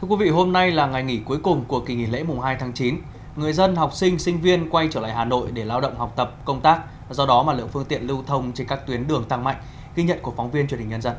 Thưa quý vị, hôm nay là ngày nghỉ cuối cùng của kỳ nghỉ lễ mùng 2 tháng 9. Người dân, học sinh, sinh viên quay trở lại Hà Nội để lao động học tập, công tác. Do đó mà lượng phương tiện lưu thông trên các tuyến đường tăng mạnh. Ghi nhận của phóng viên truyền hình nhân dân.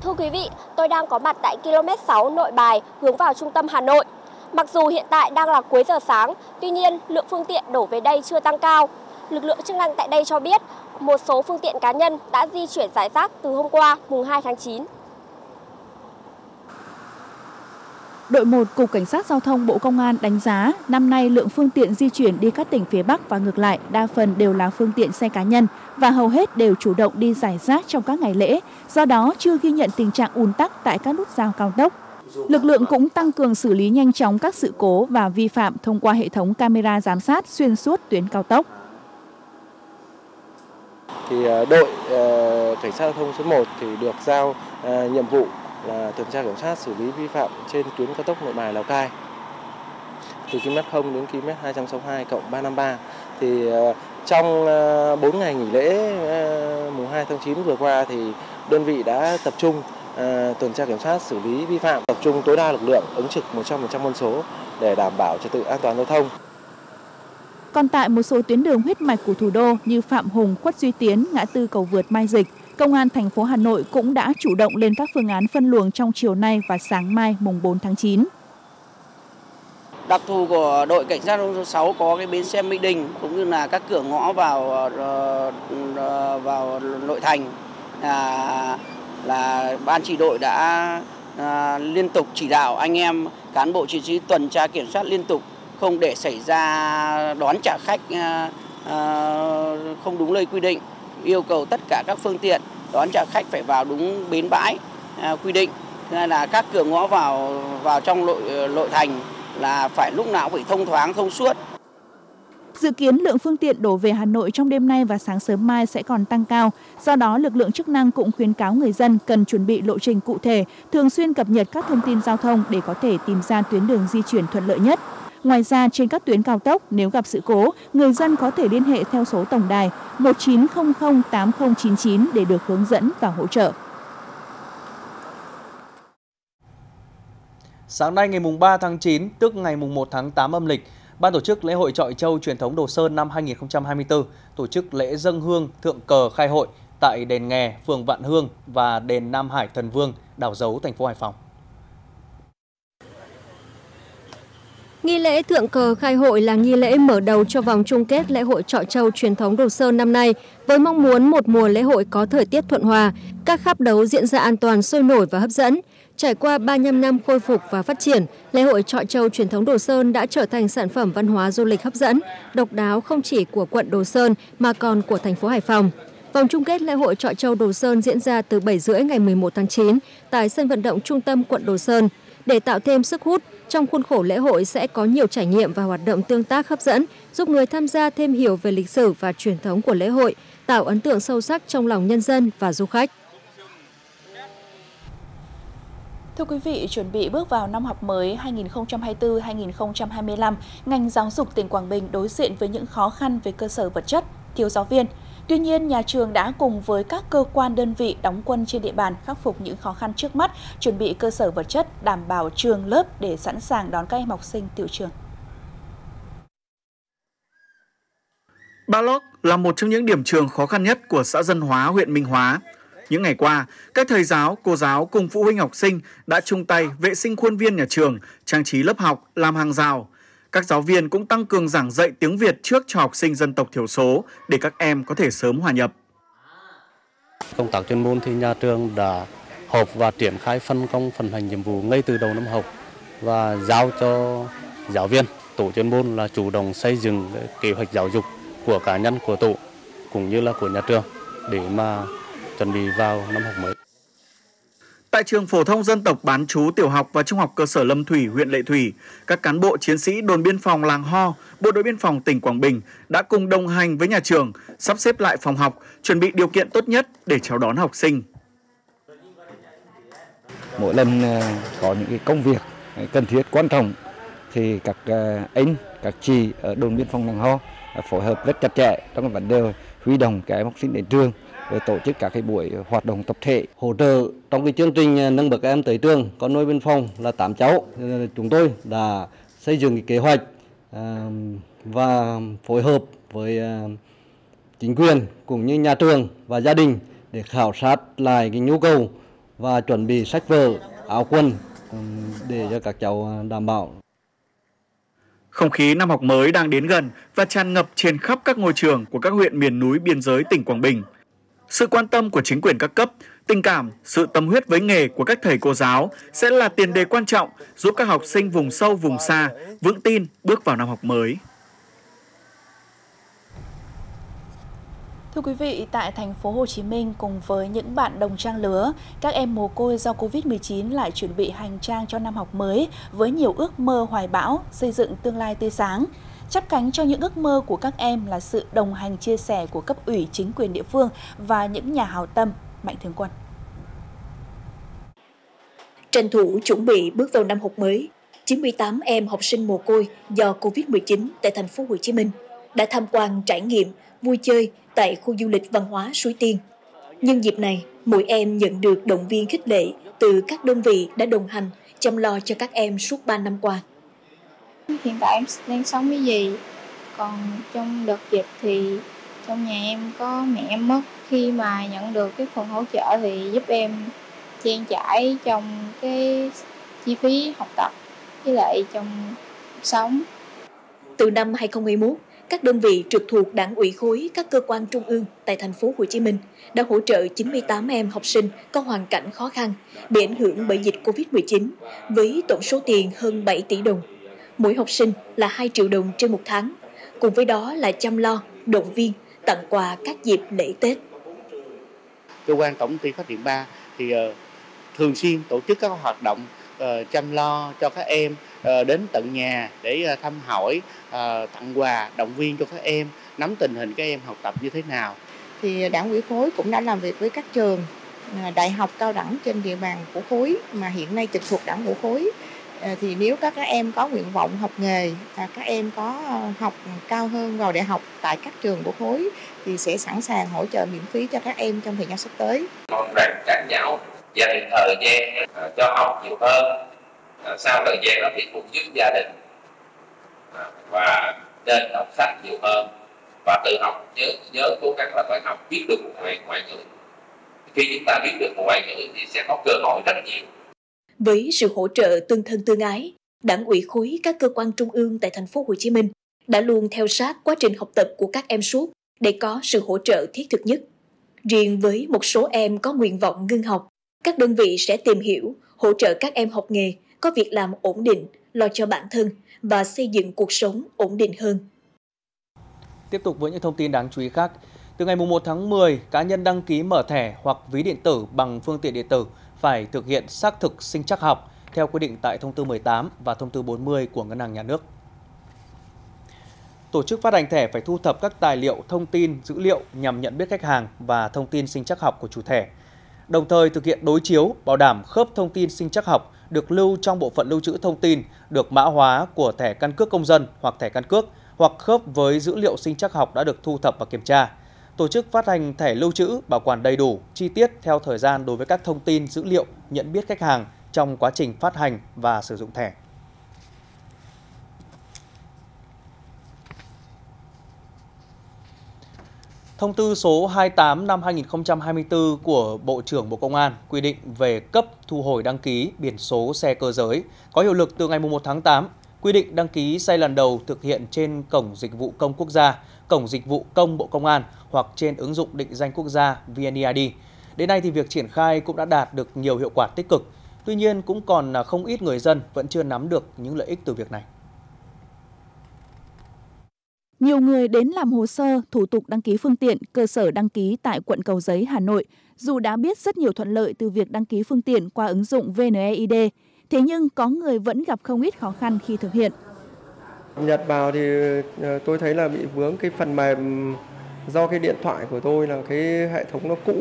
Thưa quý vị, tôi đang có mặt tại km 6 Nội Bài hướng vào trung tâm Hà Nội. Mặc dù hiện tại đang là cuối giờ sáng, tuy nhiên lượng phương tiện đổ về đây chưa tăng cao. Lực lượng chức năng tại đây cho biết một số phương tiện cá nhân đã di chuyển giải rác từ hôm qua mùng 2 tháng 9. Đội 1 Cục Cảnh sát Giao thông Bộ Công an đánh giá năm nay lượng phương tiện di chuyển đi các tỉnh phía Bắc và ngược lại đa phần đều là phương tiện xe cá nhân và hầu hết đều chủ động đi giải rác trong các ngày lễ, do đó chưa ghi nhận tình trạng ùn tắc tại các nút giao cao tốc. Lực lượng cũng tăng cường xử lý nhanh chóng các sự cố và vi phạm thông qua hệ thống camera giám sát xuyên suốt tuyến cao tốc. Thì ờ, đội ờ, cảnh sát giao thông số 1 thì được giao ờ, nhiệm vụ là tuần tra kiểm soát xử lý vi phạm trên tuyến cao tốc Nội Bài Lào Cai từ km 0 đến km 262 cộng 353 thì ờ, trong ờ, 4 ngày nghỉ lễ ờ, mùng 2 tháng 9 vừa qua thì đơn vị đã tập trung tuần tra kiểm soát xử lý vi phạm, tập trung tối đa lực lượng ứng trực 100% quân số để đảm bảo trật tự an toàn giao thông. Còn tại một số tuyến đường huyết mạch của thủ đô như Phạm Hùng, Khuất Duy Tiến, ngã tư cầu vượt Mai Dịch, Công an thành phố Hà Nội cũng đã chủ động lên các phương án phân luồng trong chiều nay và sáng mai mùng 4 tháng 9. Đặc thù của đội cảnh sát giao thông số 6 có cái bến xe Mỹ Đình cũng như là các cửa ngõ vào ờ, ờ, vào nội thành là là ban chỉ đội đã à, liên tục chỉ đạo anh em cán bộ chiến sĩ tuần tra kiểm soát liên tục không để xảy ra đón trả khách à, à, không đúng nơi quy định yêu cầu tất cả các phương tiện đón trả khách phải vào đúng bến bãi à, quy định thứ hai là các cửa ngõ vào vào trong nội nội thành là phải lúc nào cũng phải thông thoáng thông suốt Dự kiến lượng phương tiện đổ về Hà Nội trong đêm nay và sáng sớm mai sẽ còn tăng cao. Do đó, lực lượng chức năng cũng khuyến cáo người dân cần chuẩn bị lộ trình cụ thể, thường xuyên cập nhật các thông tin giao thông để có thể tìm ra tuyến đường di chuyển thuận lợi nhất. Ngoài ra, trên các tuyến cao tốc, nếu gặp sự cố, người dân có thể liên hệ theo số tổng đài 1900 8099 để được hướng dẫn và hỗ trợ. Sáng nay ngày mùng 3 tháng 9, tức ngày mùng 1 tháng 8 âm lịch, Ban tổ chức lễ hội trọi châu truyền thống Đồ Sơn năm 2024 tổ chức lễ dâng hương thượng cờ khai hội tại đền Nghè, phường Vạn Hương và đền Nam Hải Thần Vương, đảo dấu thành phố Hải Phòng. Nghi lễ thượng cờ khai hội là nghi lễ mở đầu cho vòng chung kết lễ hội trọi châu truyền thống Đồ Sơn năm nay, với mong muốn một mùa lễ hội có thời tiết thuận hòa, các khắp đấu diễn ra an toàn, sôi nổi và hấp dẫn. Trải qua 35 năm khôi phục và phát triển, lễ hội trọi châu truyền thống Đồ Sơn đã trở thành sản phẩm văn hóa du lịch hấp dẫn, độc đáo không chỉ của quận Đồ Sơn mà còn của thành phố Hải Phòng. Vòng chung kết lễ hội trọi châu Đồ Sơn diễn ra từ 7 rưỡi ngày 11 tháng 9 tại sân vận động trung tâm quận Đồ Sơn. Để tạo thêm sức hút, trong khuôn khổ lễ hội sẽ có nhiều trải nghiệm và hoạt động tương tác hấp dẫn, giúp người tham gia thêm hiểu về lịch sử và truyền thống của lễ hội, tạo ấn tượng sâu sắc trong lòng nhân dân và du khách. Thưa quý vị, chuẩn bị bước vào năm học mới 2024-2025, ngành giáo dục tỉnh Quảng Bình đối diện với những khó khăn về cơ sở vật chất, thiếu giáo viên. Tuy nhiên, nhà trường đã cùng với các cơ quan đơn vị đóng quân trên địa bàn khắc phục những khó khăn trước mắt, chuẩn bị cơ sở vật chất, đảm bảo trường lớp để sẵn sàng đón các em học sinh tiểu trường. Ba Lốc là một trong những điểm trường khó khăn nhất của xã Dân Hóa, huyện Minh Hóa. Những ngày qua, các thầy giáo, cô giáo cùng phụ huynh học sinh đã chung tay vệ sinh khuôn viên nhà trường, trang trí lớp học, làm hàng rào. Các giáo viên cũng tăng cường giảng dạy tiếng Việt trước cho học sinh dân tộc thiểu số để các em có thể sớm hòa nhập. Công tác chuyên môn thì nhà trường đã họp và triển khai phân công phần hành nhiệm vụ ngay từ đầu năm học và giao cho giáo viên tổ chuyên môn là chủ động xây dựng kế hoạch giáo dục của cá nhân, của tổ cũng như là của nhà trường để mà chuẩn bị vào năm học mới. Tại trường phổ thông dân tộc bán chú tiểu học và trung học cơ sở Lâm Thủy, huyện Lệ Thủy, các cán bộ chiến sĩ đồn biên phòng Làng Ho, Bộ đội biên phòng tỉnh Quảng Bình đã cùng đồng hành với nhà trường sắp xếp lại phòng học, chuẩn bị điều kiện tốt nhất để chào đón học sinh. Mỗi lần ờ, có những cái công việc cần thiết quan trọng thì các ờ, anh, các chị ở đồn biên phòng Làng Ho phối hợp rất chặt chẽ trong vấn đề huy động các em học sinh đến trường tổ chức các cái buổi hoạt động tập thể hỗ trợ trong cái chương trình à, nâng bậc em tới trường con nuôi biên phòng là tám cháu ờ, chúng tôi đã xây dựng cái kế hoạch và phối hợp với à, chính quyền cũng như nhà trường và gia đình để khảo sát lại cái nhu cầu và chuẩn bị sách vở, áo quần để cho các cháu à, đảm bảo. Không khí năm học mới đang đến gần và tràn ngập trên khắp các ngôi trường của các huyện miền núi biên giới tỉnh Quảng Bình. Sự quan tâm của chính quyền các cấp, tình cảm, sự tâm huyết với nghề của các thầy cô giáo sẽ là tiền đề quan trọng giúp các học sinh vùng sâu vùng xa vững tin bước vào năm học mới. Thưa quý vị, tại thành phố Hồ Chí Minh cùng với những bạn đồng trang lứa, các em mồ côi do Covid-19 lại chuẩn bị hành trang cho năm học mới với nhiều ước mơ hoài bão, xây dựng tương lai tươi sáng. Chắp cánh cho những ước mơ của các em là sự đồng hành chia sẻ của cấp ủy chính quyền địa phương và những nhà hào tâm, Mạnh Thường Quân. Tranh thủ chuẩn bị bước vào năm học mới, 98 em học sinh mồ côi do Covid-19 tại thành phố Hồ Chí Minh đã tham quan trải nghiệm, vui chơi tại khu du lịch văn hóa Suối Tiên. Nhân dịp này, mỗi em nhận được động viên khích lệ từ các đơn vị đã đồng hành chăm lo cho các em suốt 3 năm qua. Hiện tại em đang sống với dì, còn trong đợt dịch thì trong nhà em có mẹ em mất. Khi mà nhận được cái phần hỗ trợ thì giúp em trang trải trong cái chi phí học tập với lại trong sống. Từ năm 2021, các đơn vị trực thuộc đảng ủy khối các cơ quan trung ương tại thành phố Hồ Chí Minh đã hỗ trợ 98 em học sinh có hoàn cảnh khó khăn bị ảnh hưởng bởi dịch Covid-19 với tổng số tiền hơn 7 tỷ đồng. Mỗi học sinh là 2 triệu đồng trên một tháng. Cùng với đó là chăm lo, động viên, tặng quà các dịp lễ Tết. Cơ quan Tổng ty Phát triển 3 thì uh, thường xuyên tổ chức các hoạt động uh, chăm lo cho các em uh, đến tận nhà để thăm hỏi Ờ, tặng quà động viên cho các em nắm tình hình các em học tập như thế nào thì đảng ủy khối cũng đã làm việc với các trường đại học cao đẳng trên địa bàn của khối mà hiện nay trực thuộc đảng bộ khối ờ, À, thì nếu các em có nguyện vọng học nghề và các em có ờ, học cao hơn vào đại học tại các trường của khối thì sẽ sẵn sàng hỗ trợ miễn phí cho các em trong thời gian sắp tới. Mong rằng các cháu dành thời gian à, cho học nhiều hơn. À, sau thời gian đó thì cũng giúp gia đình và nên đọc sách nhiều hơn và tự học, nhớ nhớ cố gắng là phải học, biết được một ngoại ngoại ngữ khi chúng ta biết được một ngoại ngữ thì sẽ có cơ hội rất nhiều với sự hỗ trợ tương thân tương ái đảng ủy khối các cơ quan trung ương tại thành phố Hồ Chí Minh đã luôn theo sát quá trình học tập của các em suốt để có sự hỗ trợ thiết thực nhất. Riêng với một số em có nguyện vọng ngưng học, các đơn vị sẽ tìm hiểu, hỗ trợ các em học nghề, có việc làm ổn định, lo cho bản thân và xây dựng cuộc sống ổn định hơn. Tiếp tục với những thông tin đáng chú ý khác. Từ ngày 1 tháng 10, cá nhân đăng ký mở thẻ hoặc ví điện tử bằng phương tiện điện tử phải thực hiện xác thực sinh chắc học theo quy định tại Thông tư 18 và Thông tư 40 của Ngân hàng Nhà nước. Tổ chức phát hành thẻ phải thu thập các tài liệu, thông tin, dữ liệu nhằm nhận biết khách hàng và thông tin sinh chắc học của chủ thẻ. Đồng thời thực hiện đối chiếu, bảo đảm khớp thông tin sinh chắc học được lưu trong bộ phận lưu trữ thông tin được mã hóa của thẻ căn cước công dân hoặc thẻ căn cước hoặc khớp với dữ liệu sinh chắc học đã được thu thập và kiểm tra. Tổ chức phát hành thẻ lưu trữ bảo quản đầy đủ, chi tiết theo thời gian đối với các thông tin dữ liệu nhận biết khách hàng trong quá trình phát hành và sử dụng thẻ. Thông tư số 28 năm 2024 của Bộ trưởng Bộ Công an quy định về cấp thu hồi đăng ký biển số xe cơ giới có hiệu lực từ ngày 1 tháng 8. Quy định đăng ký xe lần đầu thực hiện trên Cổng Dịch vụ Công Quốc gia, Cổng Dịch vụ Công Bộ Công an hoặc trên ứng dụng định danh quốc gia VNeID. Đến nay thì việc triển khai cũng đã đạt được nhiều hiệu quả tích cực. Tuy nhiên cũng còn à, không ít người dân vẫn chưa nắm được những lợi ích từ việc này. Nhiều người đến làm hồ sơ, thủ tục đăng ký phương tiện, cơ sở đăng ký tại quận Cầu Giấy, Hà Nội, dù đã biết rất nhiều thuận lợi từ việc đăng ký phương tiện qua ứng dụng VNeID, thế nhưng có người vẫn gặp không ít khó khăn khi thực hiện. Nhập vào thì ờ, tôi thấy là bị vướng cái phần mềm do cái điện thoại của tôi là cái hệ thống nó cũ,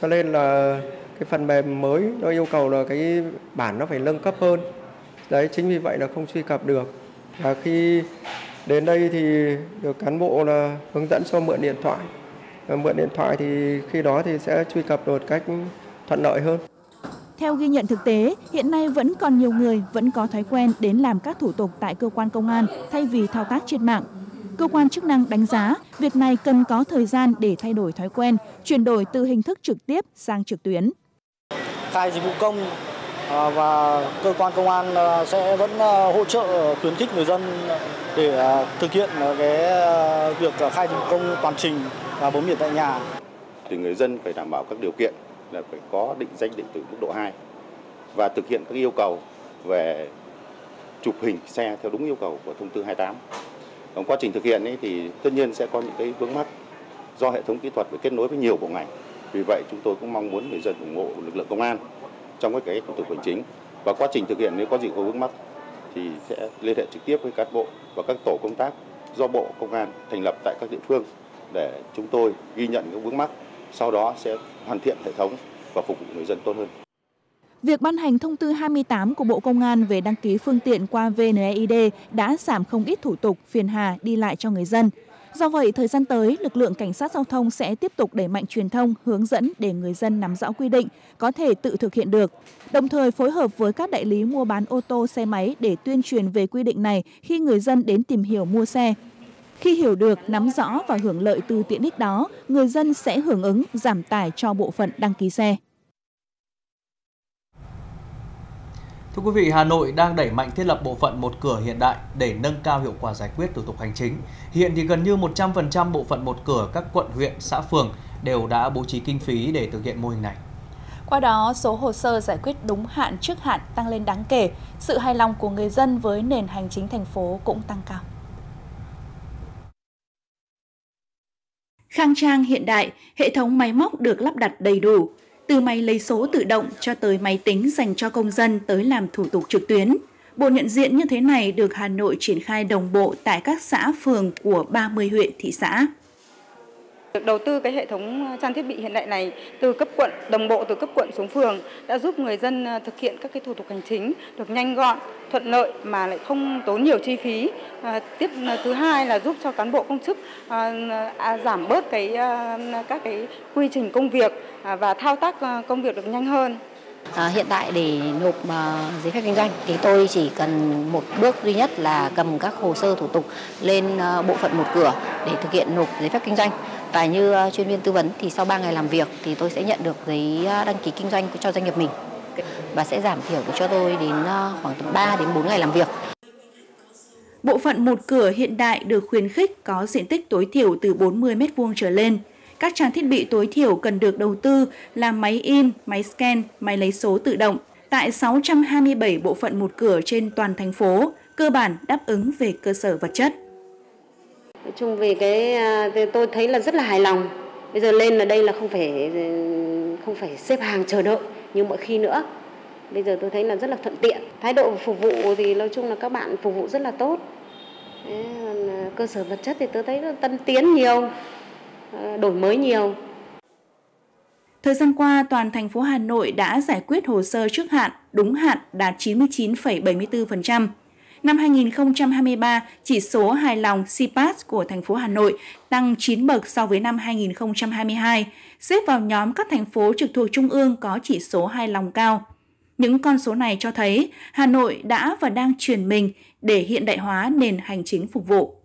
cho nên là cái phần mềm mới nó yêu cầu là cái bản nó phải nâng cấp hơn. Đấy, chính vì vậy là không truy cập được. Và khi Đến đây thì được cán bộ là hướng dẫn cho mượn điện thoại mượn điện thoại thì khi đó thì sẽ truy cập được cách thuận lợi hơn. Theo ghi nhận thực tế, hiện nay vẫn còn nhiều người vẫn có thói quen đến làm các thủ tục tại cơ quan công an thay vì thao tác trên mạng. Cơ quan chức năng đánh giá việc này cần có thời gian để thay đổi thói quen, chuyển đổi từ hình thức trực tiếp sang trực tuyến. Khai dịch vụ công à, và cơ quan công an à, sẽ vẫn à, hỗ trợ khuyến khích người dân để thực hiện cái việc khai dịch vụ công toàn trình và bấm biển tại nhà. Thì người dân phải đảm bảo các điều kiện là phải có định danh điện tử mức độ 2 và thực hiện các yêu cầu về chụp hình xe theo đúng yêu cầu của thông tư 28. Trong quá trình thực hiện ấy thì tất nhiên sẽ có những cái vướng mắc do hệ thống kỹ thuật phải kết nối với nhiều bộ ngành. Vì vậy chúng tôi cũng mong muốn người dân ủng hộ lực lượng công an trong cái thủ tục hành chính và quá trình thực hiện nếu có gì có vướng mắc thì sẽ liên hệ trực tiếp với các bộ và các tổ công tác do Bộ Công an thành lập tại các địa phương để chúng tôi ghi nhận những vướng mắc, sau đó sẽ hoàn thiện hệ thống và phục vụ người dân tốt hơn. Việc ban hành thông tư 28 của Bộ Công an về đăng ký phương tiện qua VNeID đã giảm không ít thủ tục phiền hà đi lại cho người dân. Do vậy, thời gian tới, lực lượng cảnh sát giao thông sẽ tiếp tục đẩy mạnh truyền thông, hướng dẫn để người dân nắm rõ quy định, có thể tự thực hiện được. Đồng thời phối hợp với các đại lý mua bán ô tô, xe máy để tuyên truyền về quy định này khi người dân đến tìm hiểu mua xe. Khi hiểu được, nắm rõ và hưởng lợi từ tiện ích đó, người dân sẽ hưởng ứng giảm tải cho bộ phận đăng ký xe. Thưa quý vị, Hà Nội đang đẩy mạnh thiết lập bộ phận một cửa hiện đại để nâng cao hiệu quả giải quyết thủ tục hành chính. Hiện thì gần như 100% bộ phận một cửa các quận, huyện, xã, phường đều đã bố trí kinh phí để thực hiện mô hình này. Qua đó, số hồ sơ giải quyết đúng hạn trước hạn tăng lên đáng kể, sự hài lòng của người dân với nền hành chính thành phố cũng tăng cao. Khang trang hiện đại, hệ thống máy móc được lắp đặt đầy đủ, từ máy lấy số tự động cho tới máy tính dành cho công dân tới làm thủ tục trực tuyến. Bộ nhận diện như thế này được Hà Nội triển khai đồng bộ tại các xã phường của 30 huyện thị xã. Được đầu tư cái hệ thống ờ, trang thiết bị hiện đại này từ cấp quận, đồng bộ từ cấp quận xuống phường đã giúp người dân ờ, thực hiện các cái thủ tục hành chính được nhanh gọn, thuận lợi mà lại không tốn nhiều chi phí. À, tiếp thứ hai là giúp cho cán bộ công chức à, à, giảm bớt cái à, các cái quy trình công việc à, và thao tác công việc được nhanh hơn. À, hiện tại để nộp uh, giấy phép kinh doanh thì tôi chỉ cần một bước duy nhất là cầm các hồ sơ thủ tục lên uh, bộ phận một cửa để thực hiện nộp giấy phép kinh doanh và như ờ, chuyên viên tư vấn thì sau 3 ngày làm việc thì tôi sẽ nhận được giấy ờ, đăng ký kinh doanh cho doanh nghiệp mình và sẽ giảm thiểu cho tôi đến ờ, khoảng tầm 3 đến 4 ngày làm việc. Bộ phận một cửa hiện đại được khuyến khích có diện tích tối thiểu từ 40 m2 trở lên các trang thiết bị tối thiểu cần được đầu tư là máy in, máy scan, máy lấy số tự động. Tại 627 bộ phận một cửa trên toàn thành phố, cơ bản đáp ứng về cơ sở vật chất. Nói chung về cái à, tôi thấy là rất là hài lòng. Bây giờ lên là đây là không phải ừ, không phải xếp hàng chờ đợi như mọi khi nữa. Bây giờ tôi thấy là rất là thuận tiện. Thái độ phục vụ thì nói chung là các bạn phục vụ rất là tốt. Đấy, à, cơ sở vật chất thì tôi thấy là tân tiến nhiều à, đổi mới nhiều. Thời gian qua, toàn thành phố Hà Nội đã giải quyết hồ sơ trước hạn, đúng hạn đạt 99,74%. Năm 2023, chỉ số hài lòng CPAS của thành phố Hà Nội tăng 9 bậc so với năm 2022, xếp vào nhóm các thành phố trực thuộc Trung ương có chỉ số hài lòng cao. Những con số này cho thấy Hà Nội đã và đang chuyển mình để hiện đại hóa nền hành chính phục vụ.